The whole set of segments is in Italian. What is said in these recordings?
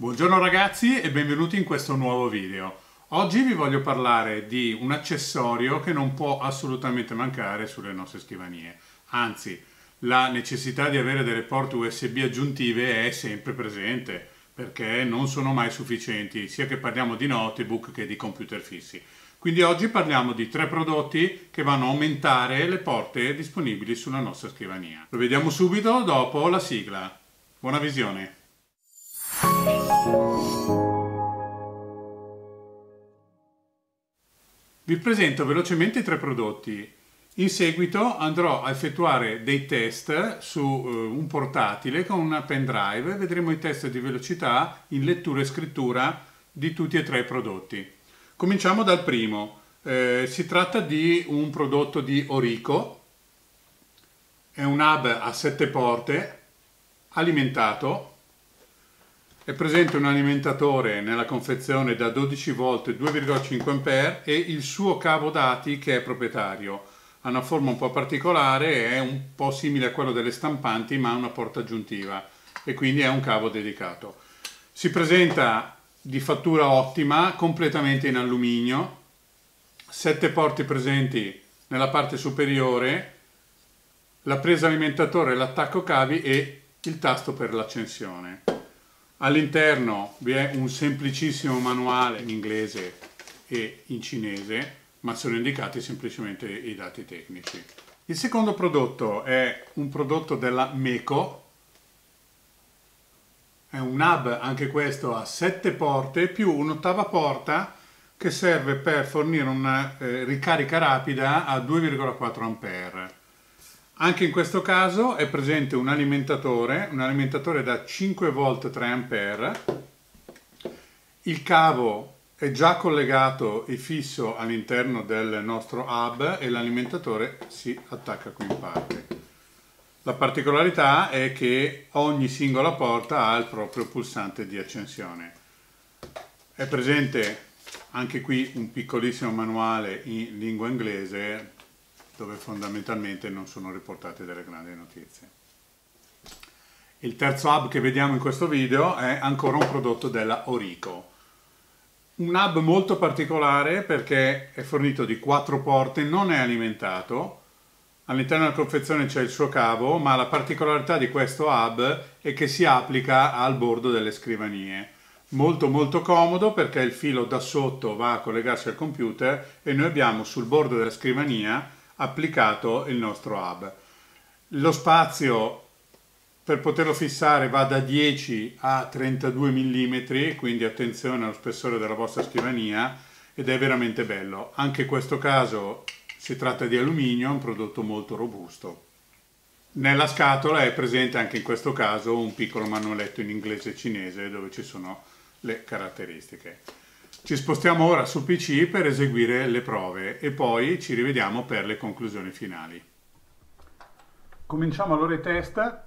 Buongiorno ragazzi e benvenuti in questo nuovo video. Oggi vi voglio parlare di un accessorio che non può assolutamente mancare sulle nostre scrivanie. Anzi, la necessità di avere delle porte USB aggiuntive è sempre presente perché non sono mai sufficienti, sia che parliamo di notebook che di computer fissi. Quindi oggi parliamo di tre prodotti che vanno a aumentare le porte disponibili sulla nostra scrivania. Lo vediamo subito dopo la sigla. Buona visione! Vi presento velocemente i tre prodotti. In seguito andrò a effettuare dei test su uh, un portatile con una pendrive e vedremo i test di velocità in lettura e scrittura di tutti e tre i prodotti. Cominciamo dal primo. Eh, si tratta di un prodotto di Orico, è un hub a sette porte alimentato è presente un alimentatore nella confezione da 12 volt 2,5 A e il suo cavo dati che è proprietario. Ha una forma un po' particolare, è un po' simile a quello delle stampanti ma ha una porta aggiuntiva e quindi è un cavo dedicato. Si presenta di fattura ottima, completamente in alluminio, sette porti presenti nella parte superiore, la presa alimentatore, l'attacco cavi e il tasto per l'accensione. All'interno vi è un semplicissimo manuale in inglese e in cinese, ma sono indicati semplicemente i dati tecnici. Il secondo prodotto è un prodotto della Meco, è un hub anche questo a 7 porte più un'ottava porta che serve per fornire una eh, ricarica rapida a 2,4 A. Anche in questo caso è presente un alimentatore, un alimentatore da 5 volt 3 A. Il cavo è già collegato e fisso all'interno del nostro hub e l'alimentatore si attacca qui in parte. La particolarità è che ogni singola porta ha il proprio pulsante di accensione. È presente anche qui un piccolissimo manuale in lingua inglese dove fondamentalmente non sono riportate delle grandi notizie. Il terzo hub che vediamo in questo video è ancora un prodotto della Orico. Un hub molto particolare perché è fornito di quattro porte, non è alimentato, all'interno della confezione c'è il suo cavo, ma la particolarità di questo hub è che si applica al bordo delle scrivanie. Molto molto comodo perché il filo da sotto va a collegarsi al computer e noi abbiamo sul bordo della scrivania applicato il nostro hub. Lo spazio per poterlo fissare va da 10 a 32 mm, quindi attenzione allo spessore della vostra scrivania ed è veramente bello. Anche in questo caso si tratta di alluminio, un prodotto molto robusto. Nella scatola è presente anche in questo caso un piccolo manualetto in inglese e cinese dove ci sono le caratteristiche. Ci spostiamo ora sul PC per eseguire le prove e poi ci rivediamo per le conclusioni finali. Cominciamo allora i test.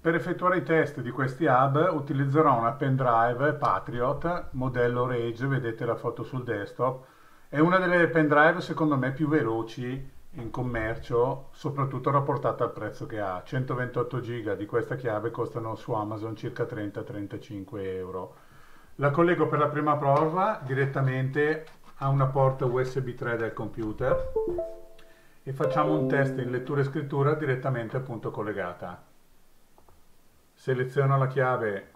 Per effettuare i test di questi hub utilizzerò una pendrive Patriot modello Rage, vedete la foto sul desktop. È una delle pendrive secondo me più veloci in commercio, soprattutto rapportata al prezzo che ha. 128 GB di questa chiave costano su Amazon circa 30-35 euro la collego per la prima prova direttamente a una porta USB 3 del computer e facciamo un test in lettura e scrittura direttamente appunto collegata. Seleziono la chiave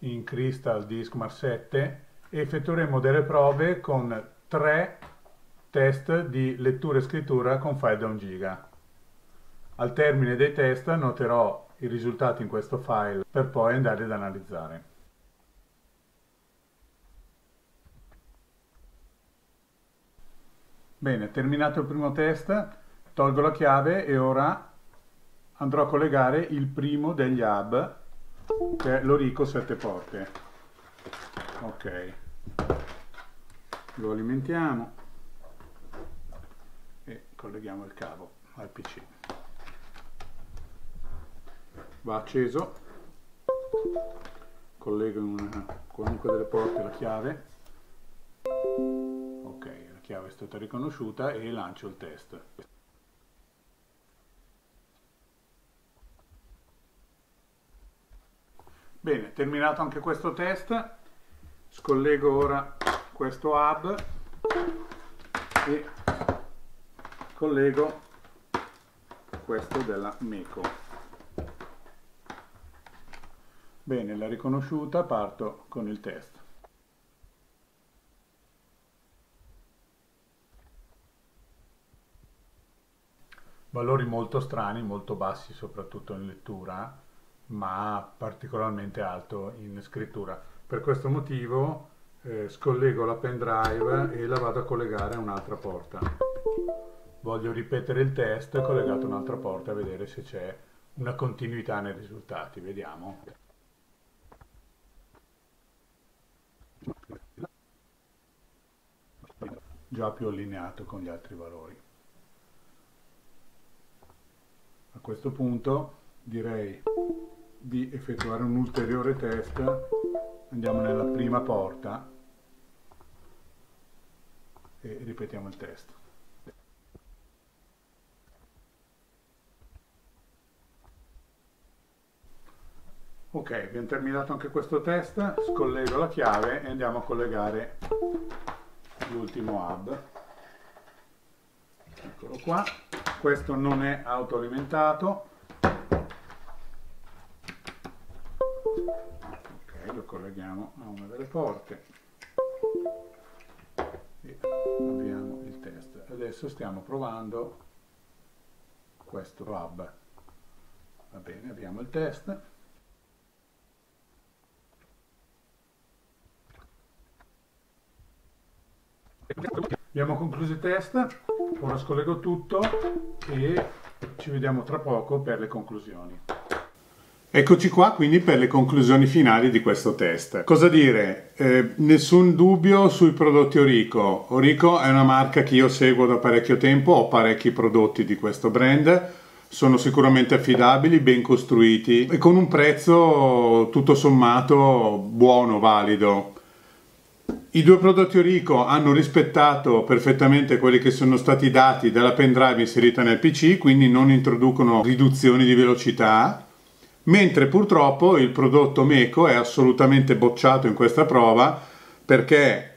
in Crystal Diskmar 7 e effettueremo delle prove con tre test di lettura e scrittura con file da 1 giga. Al termine dei test noterò i risultati in questo file per poi andare ad analizzare. Bene, terminato il primo test, tolgo la chiave e ora andrò a collegare il primo degli hub, che è l'Orico 7 porte. Ok, lo alimentiamo e colleghiamo il cavo al PC. Va acceso, collego in una, qualunque delle porte la chiave chiave è stata riconosciuta e lancio il test. Bene, terminato anche questo test, scollego ora questo hub e collego questo della Meco. Bene, l'ha riconosciuta, parto con il test. Valori molto strani, molto bassi soprattutto in lettura, ma particolarmente alto in scrittura. Per questo motivo eh, scollego la pendrive e la vado a collegare a un'altra porta. Voglio ripetere il test collegato a un'altra porta a vedere se c'è una continuità nei risultati. Vediamo. Già più allineato con gli altri valori. A questo punto direi di effettuare un ulteriore test. Andiamo nella prima porta e ripetiamo il test. Ok abbiamo terminato anche questo test scollego la chiave e andiamo a collegare l'ultimo hub. Eccolo qua questo non è autoalimentato. Lo colleghiamo a una delle porte. E avviamo il test. Adesso stiamo provando questo hub. Va bene abbiamo il test. Abbiamo concluso il test ora scollego tutto e ci vediamo tra poco per le conclusioni Eccoci qua quindi per le conclusioni finali di questo test. Cosa dire? Eh, nessun dubbio sui prodotti Orico. Orico è una marca che io seguo da parecchio tempo, ho parecchi prodotti di questo brand, sono sicuramente affidabili, ben costruiti e con un prezzo tutto sommato buono, valido. I due prodotti Orico hanno rispettato perfettamente quelli che sono stati dati dalla pendrive inserita nel PC, quindi non introducono riduzioni di velocità mentre purtroppo il prodotto Meco è assolutamente bocciato in questa prova perché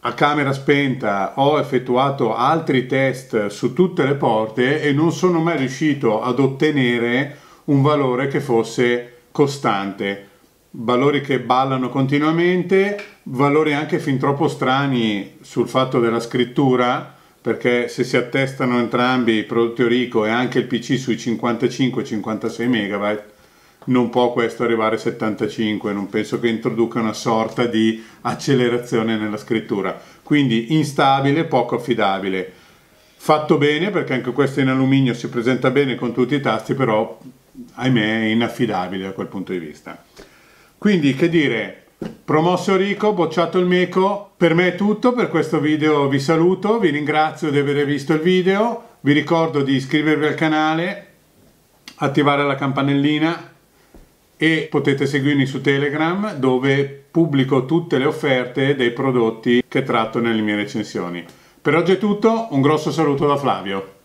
a camera spenta ho effettuato altri test su tutte le porte e non sono mai riuscito ad ottenere un valore che fosse costante valori che ballano continuamente valori anche fin troppo strani sul fatto della scrittura perché se si attestano entrambi i prodotti Orico e anche il PC sui 55-56 MB non può questo arrivare a 75, non penso che introduca una sorta di accelerazione nella scrittura. Quindi instabile, poco affidabile. Fatto bene perché anche questo in alluminio si presenta bene con tutti i tasti, però ahimè è inaffidabile da quel punto di vista. Quindi che dire, promosso Rico, bocciato il meco, per me è tutto, per questo video vi saluto, vi ringrazio di aver visto il video, vi ricordo di iscrivervi al canale, attivare la campanellina e potete seguirmi su Telegram dove pubblico tutte le offerte dei prodotti che tratto nelle mie recensioni. Per oggi è tutto, un grosso saluto da Flavio.